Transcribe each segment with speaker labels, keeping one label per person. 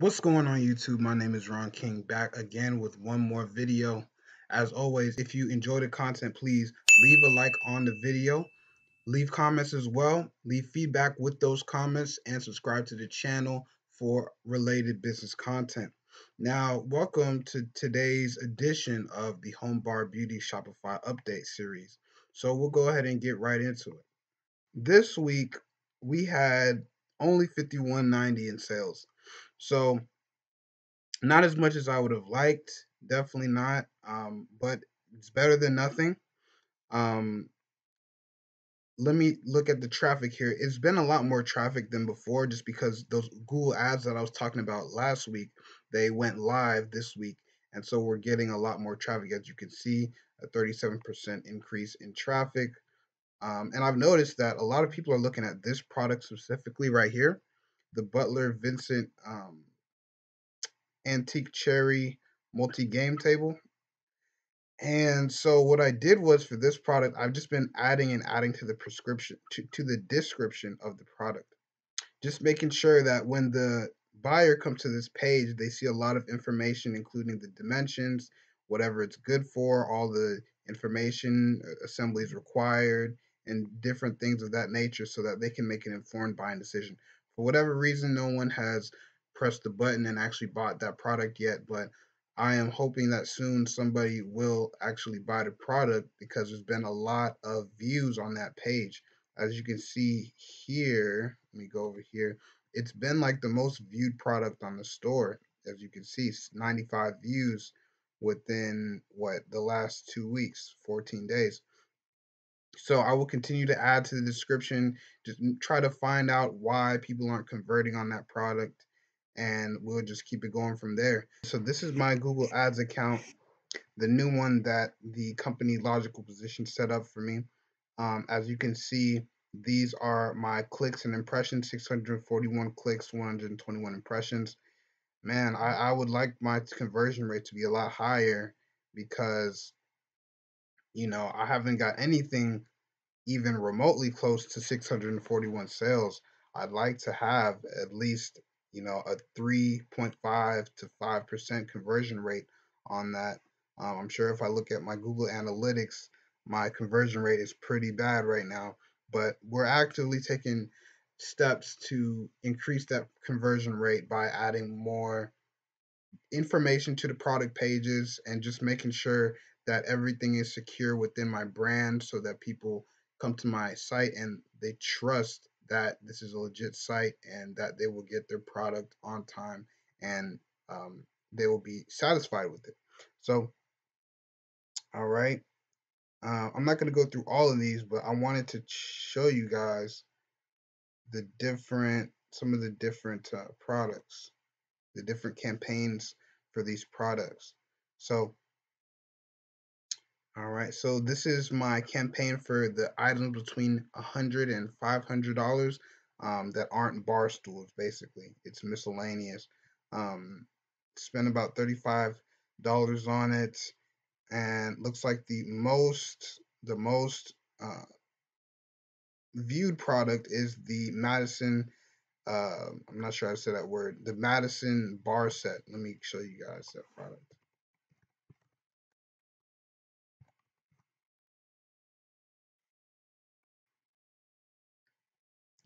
Speaker 1: What's going on YouTube? My name is Ron King back again with one more video. As always, if you enjoy the content, please leave a like on the video. Leave comments as well. Leave feedback with those comments and subscribe to the channel for related business content. Now, welcome to today's edition of the Home Bar Beauty Shopify Update series. So we'll go ahead and get right into it. This week, we had only 51.90 in sales. So not as much as I would have liked, definitely not. Um, but it's better than nothing. Um, let me look at the traffic here. It's been a lot more traffic than before just because those Google ads that I was talking about last week, they went live this week. And so we're getting a lot more traffic. As you can see, a 37% increase in traffic. Um, and I've noticed that a lot of people are looking at this product specifically right here the Butler Vincent um, Antique Cherry multi game table. And so what I did was for this product, I've just been adding and adding to the prescription to, to the description of the product. Just making sure that when the buyer comes to this page, they see a lot of information, including the dimensions, whatever it's good for, all the information, uh, assemblies required, and different things of that nature so that they can make an informed buying decision. For whatever reason, no one has pressed the button and actually bought that product yet, but I am hoping that soon somebody will actually buy the product because there's been a lot of views on that page. As you can see here, let me go over here. It's been like the most viewed product on the store. As you can see, 95 views within what the last two weeks, 14 days. So I will continue to add to the description, just try to find out why people aren't converting on that product, and we'll just keep it going from there. So this is my Google Ads account, the new one that the company Logical Position set up for me. Um, as you can see, these are my clicks and impressions, 641 clicks, 121 impressions. Man, I, I would like my conversion rate to be a lot higher because you know, I haven't got anything even remotely close to 641 sales. I'd like to have at least, you know, a 3.5 to 5% conversion rate on that. Um, I'm sure if I look at my Google Analytics, my conversion rate is pretty bad right now, but we're actively taking steps to increase that conversion rate by adding more information to the product pages and just making sure that everything is secure within my brand so that people come to my site and they trust that this is a legit site and that they will get their product on time and um, they will be satisfied with it. So, all right. Uh, I'm not going to go through all of these, but I wanted to show you guys the different, some of the different uh, products, the different campaigns for these products. So all right, so this is my campaign for the items between $100 and $500 um, that aren't bar stools, basically. It's miscellaneous. Um, spend about $35 on it, and looks like the most, the most uh, viewed product is the Madison, uh, I'm not sure I said that word, the Madison bar set. Let me show you guys that product.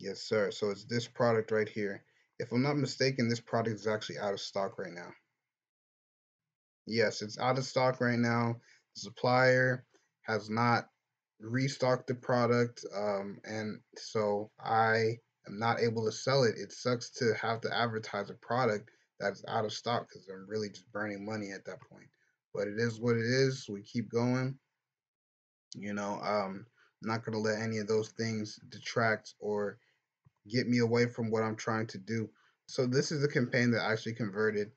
Speaker 1: Yes, sir. So it's this product right here. If I'm not mistaken, this product is actually out of stock right now. Yes, it's out of stock right now. The supplier has not restocked the product, um, and so I am not able to sell it. It sucks to have to advertise a product that's out of stock because I'm really just burning money at that point. But it is what it is. We keep going. You know, um, I'm not going to let any of those things detract or get me away from what I'm trying to do. So this is the campaign that I actually converted.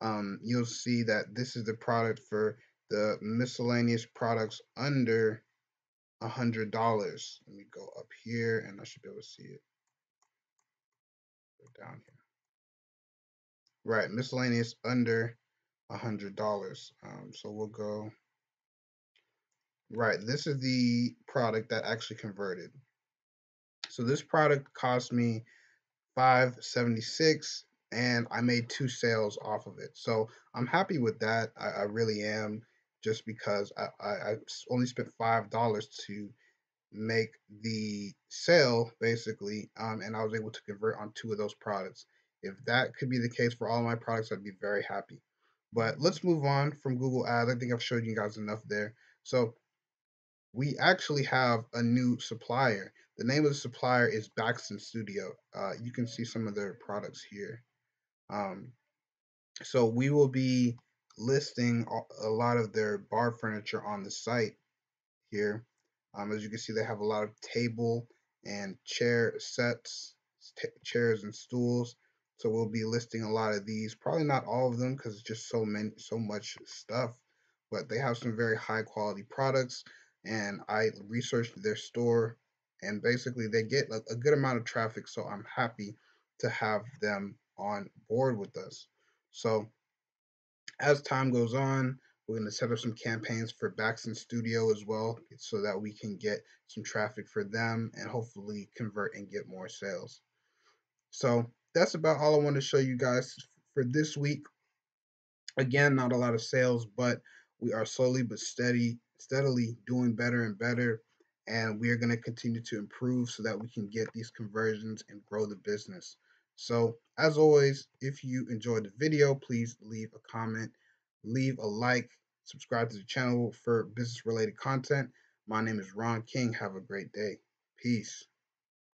Speaker 1: Um, you'll see that this is the product for the miscellaneous products under a hundred dollars. Let me go up here and I should be able to see it. Go down here. Right, miscellaneous under a hundred dollars. Um, so we'll go. Right, this is the product that actually converted. So this product cost me 576 and I made two sales off of it. So I'm happy with that. I, I really am, just because I, I, I only spent five dollars to make the sale basically, um, and I was able to convert on two of those products. If that could be the case for all my products, I'd be very happy. But let's move on from Google Ads. I think I've showed you guys enough there. So we actually have a new supplier. The name of the supplier is Baxton Studio. Uh, you can see some of their products here. Um, so we will be listing a lot of their bar furniture on the site here. Um, as you can see, they have a lot of table and chair sets, chairs and stools. So we'll be listing a lot of these. Probably not all of them because it's just so many, so much stuff. But they have some very high quality products. And I researched their store, and basically they get a, a good amount of traffic. So I'm happy to have them on board with us. So as time goes on, we're going to set up some campaigns for Baxton Studio as well so that we can get some traffic for them and hopefully convert and get more sales. So that's about all I want to show you guys for this week. Again, not a lot of sales, but we are slowly but steady, steadily doing better and better. And we are going to continue to improve so that we can get these conversions and grow the business. So, as always, if you enjoyed the video, please leave a comment leave a like, subscribe to the channel for business related content. My name is Ron King. Have a great day. Peace.